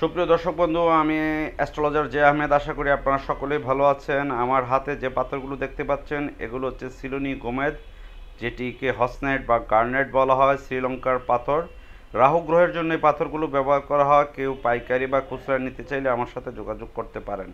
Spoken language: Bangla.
সুপ্রিয় দর্শক বন্ধু, আমি অ্যাস্ট্রোলজার জে আহমেদ। আশা করি আপনারা সকলেই ভালো আছেন। আমার হাতে যে পাথরগুলো দেখতে পাচ্ছেন, এগুলো হচ্ছে সিলোনি গোমেদ, যেটিকে হসনেট বা গার্নেট বলা হয়, শ্রীলঙ্কার পাথর। রাহু গ্রহের জন্য এই পাথরগুলো ব্যবহার করা হয়। কেউ পাইকারি বা খুচরা নিতে চাইলে আমার সাথে যোগাযোগ করতে পারেন।